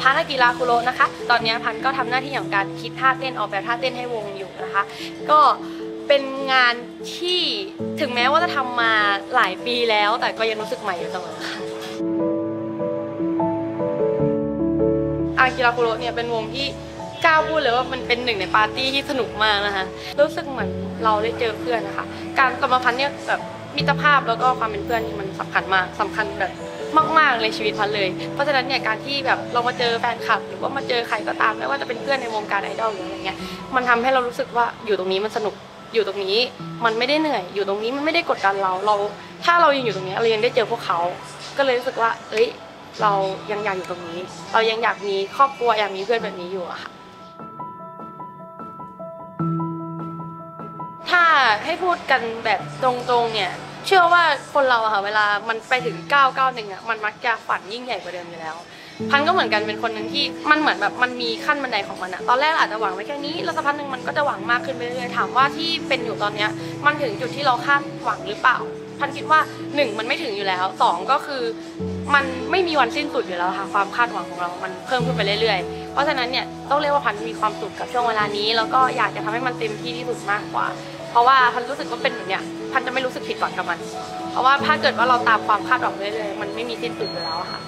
พันธ์กีฬาคุโรนะคะ ตอนนี้พันธ์ก็ทำหน้าที่อย่างการคิดท่าเต้นออกแบบท่าเต้นให้วงอยู่นะคะ ก็เป็นงานที่ถึงแม้ว่าจะทำมาหลายปีแล้ว แต่ก็ยังรู้สึกใหม่อยู่เสมอค่ะอากีฬาคุโรเนี่ยเป็นวงที่กล้าพูดเลยว่ามันเป็นหนึ่งในปาร์ตี้ที่สนุกมากนะคะ รู้สึกเหมือนเราได้เจอเพื่อนนะคะ การกรรมพันธ์เนี่ยแบบมิตรภาพแล้วก็ความเป็นเพื่อนนี่มันสำคัญมากสำคัญแบบ มากๆในชีวิตพันเลย เพราะฉะนั้นเนี่ยการที่แบบเรามาเจอแฟนคลับ หรือว่ามาเจอใครก็ตามไม่ว่าจะเป็นเพื่อนในวงการไอดอลหรืออะไรเงี้ยมันทำให้เรารู้สึกว่าอยู่ตรงนี้มันสนุกอยู่ตรงนี้มันไม่ได้เหนื่อย อยู่ตรงนี้มันไม่ได้กดดันเราเรา ถ้าเรายังอยู่ตรงนี้เรายังได้เจอพวกเขา ก็เลยรู้สึกว่า เอ้ย เรายังอยากอยู่ตรงนี้ เรายังอยากมีครอบครัวอยากมีเพื่อนแบบนี้อยู่อะค่ะถ้าให้พูดกันแบบตรงๆเนี่ย เชื่อว่าคนเราอะค่ะเวลามันไปถึงก้าวก้าวหนึ่งอะมันมักจะฝันยิ่งใหญ่กว่าเดิมอยู่แล้ว พันก็เหมือนกันเป็นคนหนึ่งที่มันเหมือนแบบมันมีขั้นบันไดของมันอะตอนแรกอาจจะหวังไว้แค่นี้แล้วสักพักหนึ่งมันก็จะหวังมากขึ้นไปเรื่อยๆถามว่าที่เป็นอยู่ตอนเนี้ยมันถึงจุดที่เราคาดหวังหรือเปล่าพันคิดว่าหนึ่งมันไม่ถึงอยู่แล้วสองก็คือมันไม่มีวันสิ้นสุดอยู่แล้วค่ะความคาดหวังของเรามันเพิ่มขึ้นไปเรื่อยๆ เพราะฉะนั้นเนี่ยต้องเรียกว่าพันมีความสุขกับช่วงเวลานี้ แล้วก็อยากจะทำให้มันเต็มที่ที่สุดมากกว่า เพราะว่าพันรู้สึกว่าเป็นแบบเนี้ยพันจะไม่รู้สึกผิดหวังกับมัน เพราะว่าถ้าเกิดว่าเราตามความคาดหวังเรื่อยๆมันไม่มีสิ้นสุดอยู่แล้วค่ะ